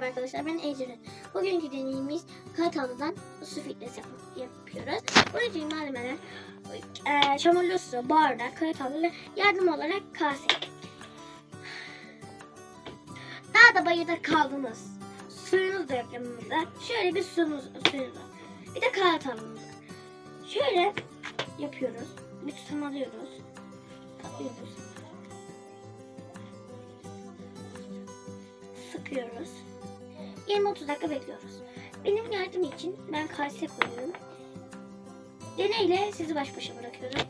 merhaba arkadaşlar ben Ecrin. Bugünkü deneyimimiz Kartal'dan su filtresi yap- yapıyoruz. Bunun için malzemeler e, çamurlu su, bardak, Kartal'la yardım olarak kase. Daha da bayırda kaldınız. Suyunuz da yok yanınızda. Şöyle bir suyunuz, suyunuz var. Bir de Kartal'ımız var. Şöyle yapıyoruz. Bir tutam alıyoruz. Alıyoruz. sıkıyoruz. 20-30 dakika bekliyoruz. Benim yardım için ben kase koyuyorum. Deneyle sizi baş başa bırakıyorum.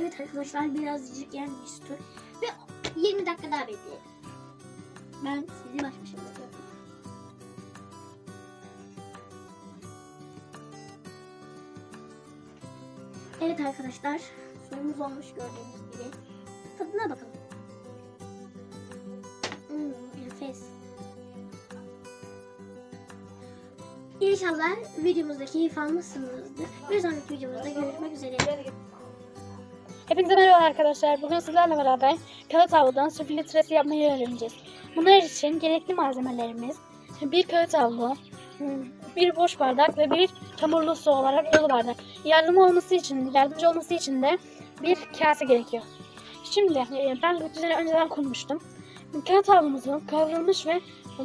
Evet arkadaşlar birazcık gelmişti. Ve 20 dakika daha bekleyelim. Ben sizi baş başa bırakıyorum. Evet arkadaşlar, suyumuz olmuş gördüğünüz gibi. Tadına bakalım. Hmm, enfes. İnşallah videomuzda keyif almışsınızdır. Bir sonraki videomuzda görüşmek üzere. Hepinize merhaba arkadaşlar. Bugün sizlerle beraber kağıt havludan su filtresi yapmayı öğreneceğiz. Bunlar için gerekli malzemelerimiz bir kağıt havlu, bir boş bardak ve bir çamurlu su olarak dolu bardak. Yardım olması için, yardımcı olması için de bir kase gerekiyor. Şimdi e, ben düzeni önceden kurmuştum. Kağıt havlumuzun kavrulmuş ve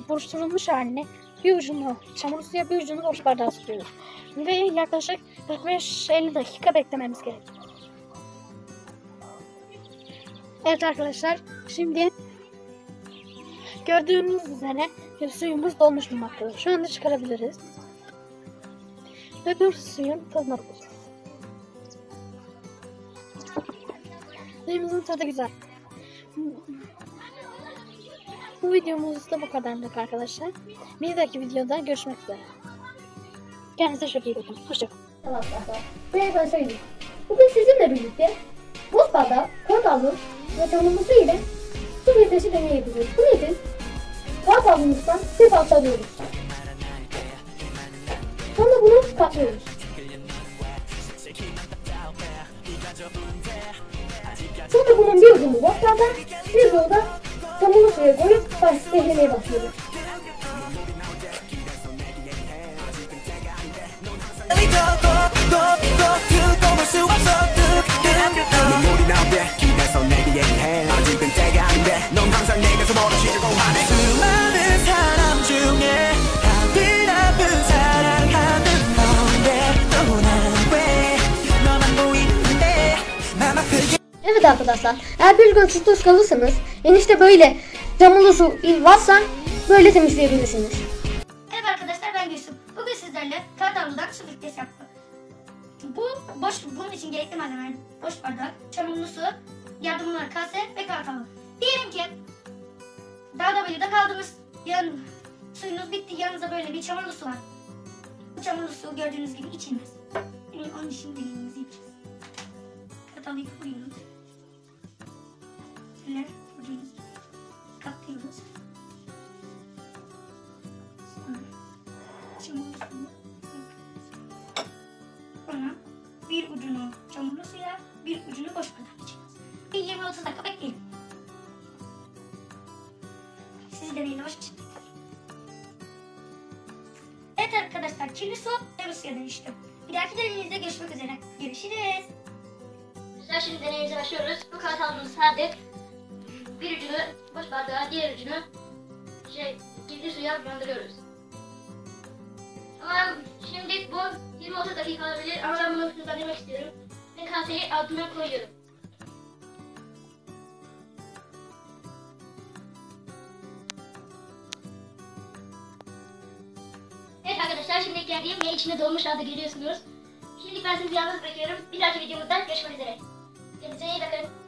buruşturulmuş halini bir ucunu çamurlu suya bir ucunu boş bardağa sıkıyoruz. Ve yaklaşık 45-50 dakika beklememiz gerekiyor. Evet arkadaşlar şimdi gördüğünüz üzere suyumuz dolmuş bulunmaktadır. Şu anda çıkarabiliriz. Ve bu suyun tadına bakacağız. Suyumuzun tadı güzel. Bu videomuz da bu kadarlık arkadaşlar. Bir dahaki videoda görüşmek üzere. Kendinize çok iyi bakın. Hoşçakalın. Tamam arkadaşlar. Ben söyleyeyim. Bugün sizinle birlikte havlu ve çamurlusu ile su filtresi deneyi yapacağız. Bunun için havlumuzdan bir parça alıyoruz. puppy. Burada bunun bir ucunu Whatsapp'a, bir ucunu da çamurlu arkadaşlar, eğer bir gün susuz kalırsanız, enişte böyle camlı su varsa böyle temizleyebilirsiniz. Evet arkadaşlar ben Gülsüm. Bugün sizlerle Kartal'dan su filtresi yaptım. Bu boş, bunun için gerekli malzemeler boş bardak, çamurlu su, yardımlar kase ve kartal. Diyelim ki dağda bayırda kaldınız. Yan, suyunuz bitti. Yanınızda böyle bir çamurlu su var. Bu çamurlu su gördüğünüz gibi içilmez. Yani onun için deneyimimizi yapacağız. Kartalı yıkıyoruz. 30 dakika bekleyin. Sizi deneyimlemek için. Evet arkadaşlar kirli su Rusya'ya dönüştü. Bir dahaki deneyimizde görüşmek üzere. Görüşürüz. Arkadaşlar şimdi deneyimize başlıyoruz. Bu kağıt aldığımız serdik. Bir ucunu boş bardağa diğer ucunu şey kirli suya bandırıyoruz. Ama şimdi bu 20-30 dakika olabilir ama ben bunu hızlandırmak istiyorum. Ben kaseyi altına koyuyorum. Arkadaşlar şimdi geldiğim ve içinde dolmuş halde görüyorsunuz. Şimdi ben sizi yalnız bırakıyorum. Bir dahaki videomuzda görüşmek üzere. Kendinize iyi bakın.